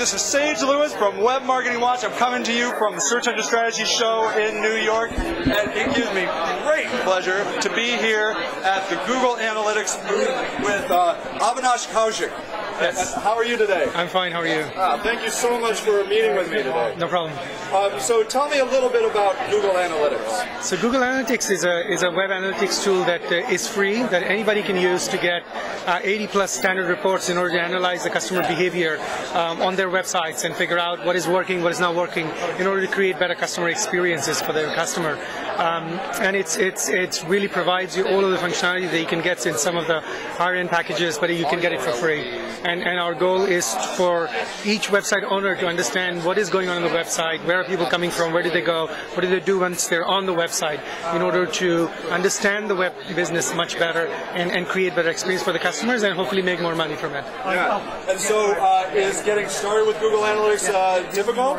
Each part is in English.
This is Sage Lewis from Web Marketing Watch. I'm coming to you from the Search Engine Strategy Show in New York, and it gives me great pleasure to be here at the Google Analytics booth with uh, Avinash Kaushik. Yes. How are you today? I'm fine. How are you? Uh, thank you so much for meeting with me today. No problem. Um, so tell me a little bit about Google Analytics. So Google Analytics is a is a web analytics tool that uh, is free that anybody can use to get uh, 80 plus standard reports in order to analyze the customer behavior um, on their websites and figure out what is working, what is not working, in order to create better customer experiences for their customer. Um, and it's it's it really provides you all of the functionality that you can get in some of the higher end packages, but you can get it for free. And, and our goal is for each website owner to understand what is going on on the website, where are people coming from, where did they go, what do they do once they're on the website, in order to understand the web business much better and, and create better experience for the customers and hopefully make more money from it. Yeah. And so, uh, is getting started with Google Analytics uh, difficult?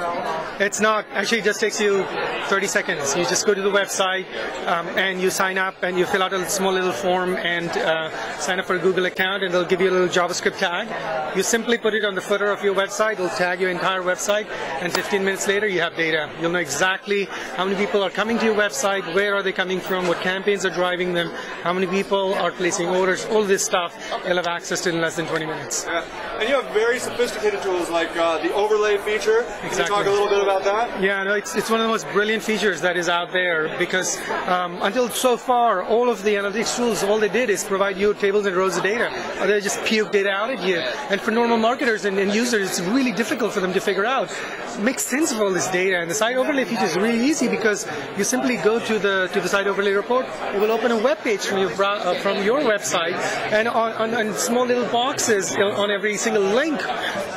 It's not. Actually, it just takes you 30 seconds. You just go to the website um, and you sign up and you fill out a small little form and uh, sign up for a Google account, and they'll give you a little JavaScript tag. You simply put it on the footer of your website. It'll tag your entire website, and 15 minutes later, you have data. You'll know exactly how many people are coming to your website, where are they coming from, what campaigns are driving them, how many people are placing orders. All this stuff you'll have access to in less than 20 minutes. Yeah. And you have very sophisticated tools like uh, the overlay feature. Can Exactly. you talk a little bit about that? Yeah, no, it's, it's one of the most brilliant features that is out there because um, until so far, all of the analytics tools, all they did is provide you tables and rows of data. Or they just puke data out at you. And for normal marketers and, and users, it's really difficult for them to figure out, make sense of all this data. And the site overlay feature is really easy because you simply go to the to the site overlay report. It will open a web page from your uh, from your website, and on, on, on small little boxes on every single link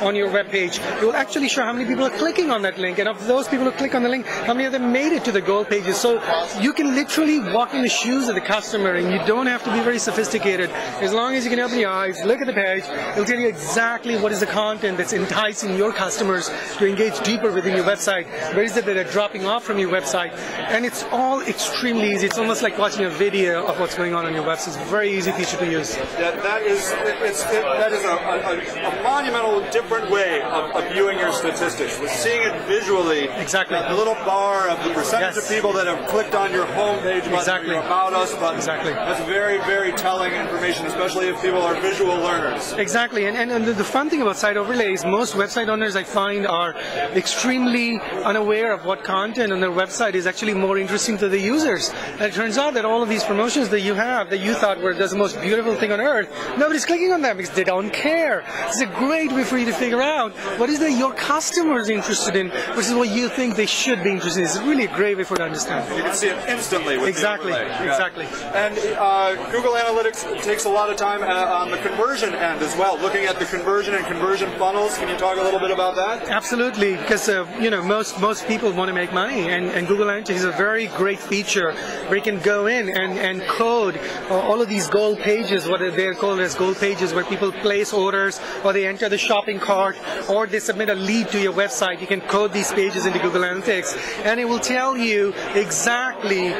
on your web page, it will actually show how many people are clicking on that link, and of those people who click on the link, how many of them made it to the goal pages. So you can literally walk in the shoes of the customer, and you don't have to be very sophisticated. As long as you can open your eyes, look at the page, it'll tell you exactly what is the content that's enticing your customers to engage deeper within your website. Where is it that they're dropping off from your website? And it's all extremely easy. It's almost like watching a video of what's going on on your website. It's a very easy feature to use. That, is it's, it, that is a, a, a monumental different way of, of viewing your statistics. With seeing it visually, Exactly. the little bar of the percentage Yes. of people that have clicked on your homepage button, Exactly. your about us button. Exactly. That's very very telling information, especially if people are visual learners. Exactly, and, and, and the- the fun thing about site overlays, most website owners I find are extremely unaware of what content on their website is actually more interesting to the users. And it turns out that all of these promotions that you have, that you thought were the most beautiful thing on earth, nobody's clicking on them because they don't care. It's a great way for you to figure out what is it your customers interested in versus what you think they should be interested in. It's really a great way for you to understand. You can see it instantly with Exactly, exactly. And uh, Google Analytics takes a lot of time uh, on the conversion end as well, looking at the conversion and conversion funnels. Can you talk a little bit about that? Absolutely, because uh, you know most most people want to make money, and, and Google Analytics is a very great feature where you can go in and, and code uh, all of these goal pages, what they're called as goal pages, where people place orders or they enter the shopping cart or they submit a lead to your website. You can code these pages into Google Analytics, and it will tell you exactly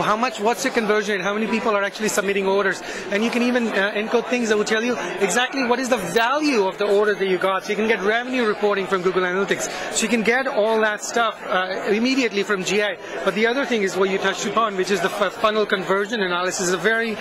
how much what's your conversion rate? How many people are actually submitting orders? And you can even uh, encode things that will tell you exactly what is the value of the order that you got. So you can get revenue reporting from google analytics. So you can get all that stuff uh, immediately from GA. but the other thing is what you touched upon which is the funnel conversion analysis. Is a very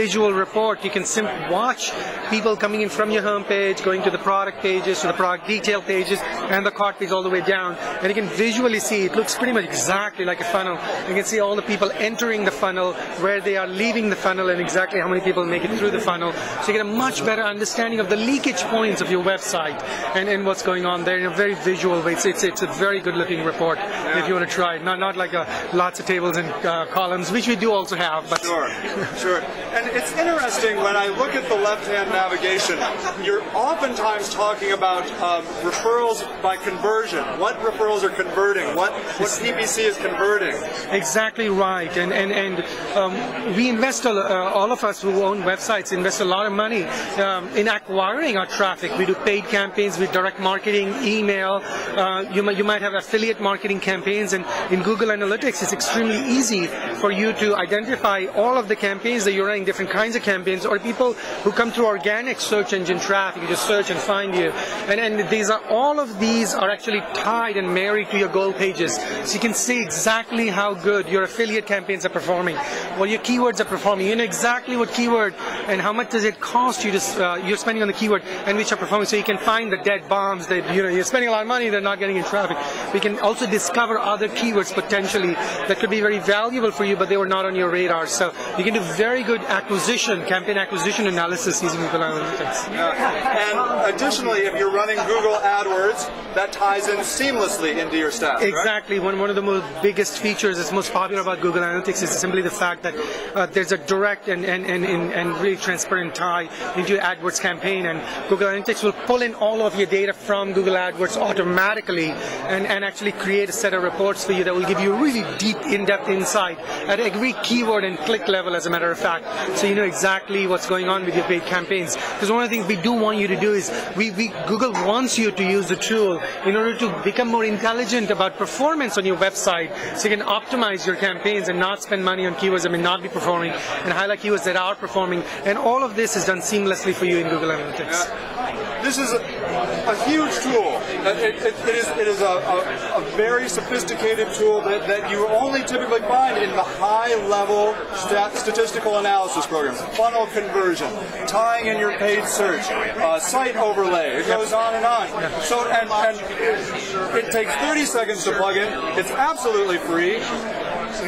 visual report. You can simply watch people coming in from your homepage going to the product pages to the product detail pages and the cart page all the way down. And you can visually see it looks pretty much exactly like a funnel. You can see all the people entering the funnel where they are leaving the funnel and exactly how many people make it through the funnel so you get a much better understanding of the leakage points of your website and, and what's going on there in a very visual way it's, it's, it's a very good looking report if you want to try it not, not like a, lots of tables and uh, columns which we do also have but Sure, sure. And it's interesting when I look at the left-hand navigation, you're oftentimes talking about um, referrals by conversion. What referrals are converting? What what PPC is converting? Exactly right, and and and um, we invest a, uh, all of us who own websites invest a lot of money um, in acquiring our traffic. We do paid campaigns we direct marketing, email. Uh, you might you might have affiliate marketing campaigns, and in Google Analytics, it's extremely easy for you to identify all of the campaigns that you're running, different kinds of campaigns, or people who come through organic search engine traffic. You just search and find you. And, and these are all of these are actually tied and married to your goal pages. So you can see exactly how good your affiliate campaigns are performing, what your keywords are performing. You know exactly what keyword and how much does it cost you to uh, you're spending on the keyword and which are performing. So you can find the dead bombs that you know you're spending a lot of money, they're not getting in traffic. We can also discover other keywords potentially that could be very valuable for you, but they were not on your radar. So you can do very good acquisition, campaign acquisition analysis using Google Analytics. And additionally, if you're running Google AdWords, that ties in seamlessly into your stats. correct? Exactly. One, one of the most biggest features that's most popular about Google Analytics is simply the fact that uh, there's a direct and, and, and, and, and really transparent tie into your AdWords campaign. And Google Analytics will pull in all of your data from Google AdWords automatically and, and actually create a set of reports for you that will give you really deep, in-depth insight at every keyword and click level, as a matter of fact. So you know exactly what's going on with your paid campaigns. Because one of the things we do want you to do is we, we Google wants you to use the tool in order to become more intelligent about performance on your website so you can optimize your campaigns and not spend money on keywords that may not be performing and highlight keywords that are performing. And all of this is done seamlessly for you in Google Analytics. This is a, a huge tool. It, it- it is, it is a, a, a very sophisticated tool that, that you only typically find in the high-level stat, statistical analysis programs. Funnel conversion, tying in your paid search, uh, site overlay. It goes on and on. So, and, and it takes 30 seconds to plug in. It's absolutely free.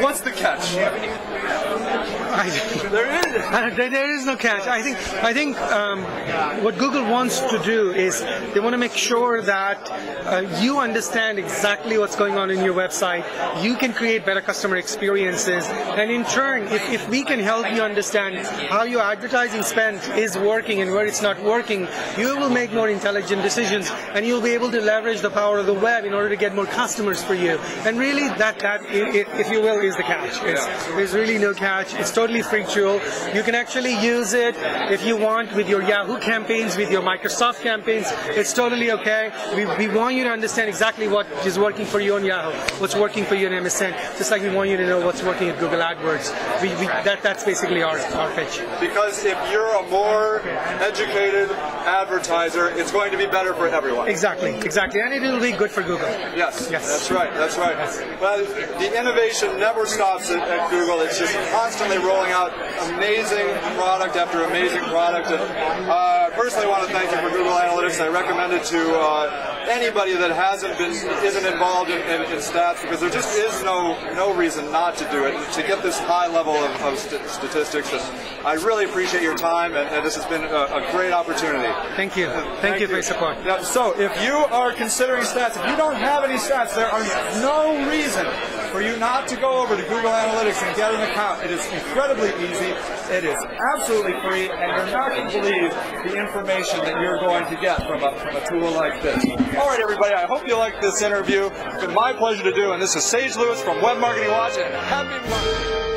What's the catch? I, There is. There, is no catch. I think I think um, what Google wants to do is they want to make sure that uh, you understand exactly what's going on in your website. You can create better customer experiences, and in turn, if, if we can help you understand how your advertising spend is working and where it's not working, you will make more intelligent decisions, and you'll be able to leverage the power of the web in order to get more customers for you. And really, that that if you will is the catch. There's really no catch. It's totally free tool. You can actually use it if you want with your Yahoo campaigns, with your Microsoft campaigns. It's totally okay. We, we want you to understand exactly what is working for you on Yahoo, what's working for you in MSN, just like we want you to know what's working at Google AdWords. We, we, that, that's basically our, our pitch. Because if you're a more educated advertiser, it's going to be better for everyone. Exactly, exactly. And it will be good for Google. Yes, Yes. that's right, that's right. Well, the innovation never stops at, at Google. It's just constantly rolling out amazing product after amazing product. And uh, personally, I want to thank you for Google Analytics. I recommend it to uh, anybody that hasn't been isn't involved in, in, in stats because there just is no no reason not to do it to get this high level of, of st- statistics. And I really appreciate your time, and, and this has been a, a great opportunity. Thank you. Thank, you for your support. Now, so, if you are considering stats, if you don't have any stats, there are no reason for you not to go over to Google Analytics and get an account. It is incredibly easy. It is absolutely free, and you're not going to believe the information that you're going to get from a, from a tool like this. All right, everybody, I hope you liked this interview. It's been my pleasure to do, and this is Sage Lewis from Web Marketing Watch, and happy marketing.